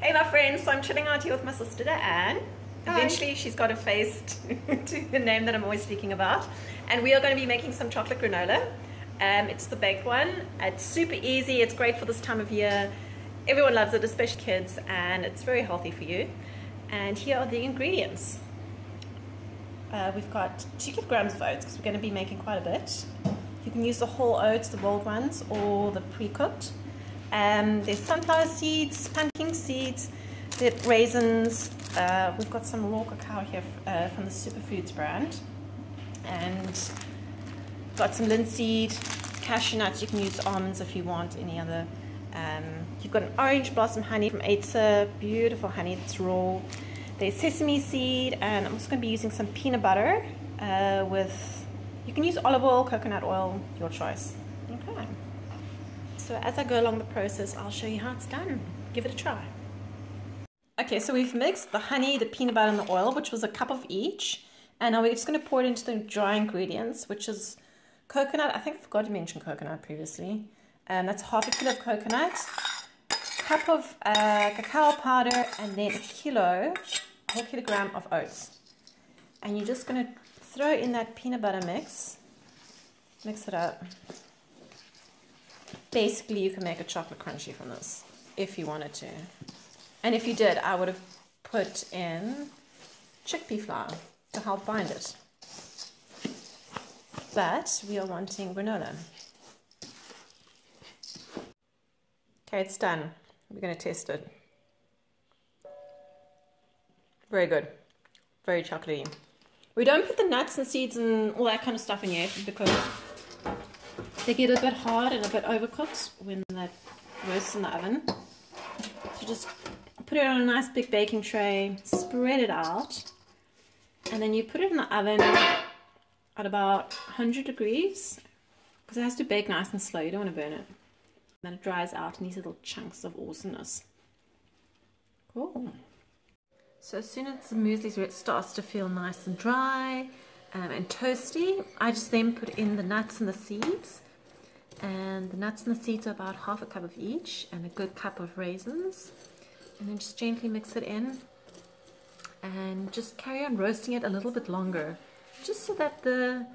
Hey my friends, so I'm chilling out here with my sister Anne. Hi. Eventually she's got a face to, to the name that I'm always speaking about. And we are going to be making some chocolate granola. Um, it's the baked one. It's super easy, it's great for this time of year. Everyone loves it, especially kids, and it's very healthy for you. And here are the ingredients. Uh, we've got two kilograms of oats because we're going to be making quite a bit. You can use the whole oats, the boiled ones, or the pre-cooked. Um, there's sunflower seeds, pumpkin seeds, the raisins. Uh, we've got some raw cacao here uh, from the Superfoods brand, and got some linseed, cashew nuts. You can use almonds if you want. Any other. Um, you've got an orange blossom honey from Aitza, beautiful honey that's raw. There's sesame seed, and I'm also going to be using some peanut butter uh, with. You can use olive oil, coconut oil, your choice. Okay. So as I go along the process, I'll show you how it's done. Give it a try. Okay, so we've mixed the honey, the peanut butter, and the oil, which was a cup of each. And now we're just going to pour it into the dry ingredients, which is coconut. I think I forgot to mention coconut previously. And that's half a kilo of coconut, cup of uh, cacao powder, and then a kilo, a whole kilogram of oats. And you're just going to throw in that peanut butter mix, mix it up. Basically, you can make a chocolate crunchy from this if you wanted to. And if you did, I would have put in chickpea flour to help bind it. But we are wanting granola. Okay, it's done. We're going to test it. Very good. Very chocolatey. We don't put the nuts and seeds and all that kind of stuff in yet because they get a bit hard and a bit overcooked when that roasts in the oven. So just put it on a nice big baking tray, spread it out, and then you put it in the oven at about 100 degrees because it has to bake nice and slow. You don't want to burn it. And Then it dries out in these little chunks of awesomeness. Cool. So as soon as the muesli starts to feel nice and dry um, and toasty, I just then put in the nuts and the seeds. And the nuts and the seeds are about half a cup of each and a good cup of raisins. And then just gently mix it in and just carry on roasting it a little bit longer just so that the,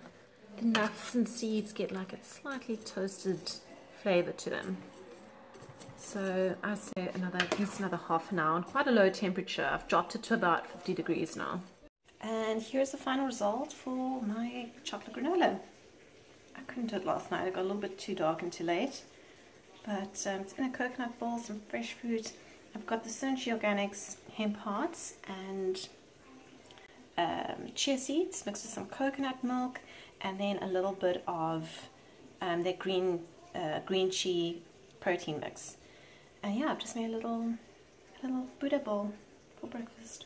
the nuts and seeds get like a slightly toasted flavor to them. So I say another, at least another half an hour on quite a low temperature. I've dropped it to about 50 degrees now. And here's the final result for my chocolate granola. I couldn't do it last night. It got a little bit too dark and too late. But um, it's in a coconut bowl, some fresh fruit. I've got the Synergy Organics hemp hearts and um, chia seeds mixed with some coconut milk and then a little bit of um, their green uh, green chia protein mix. And yeah, I've just made a little little Buddha bowl for breakfast.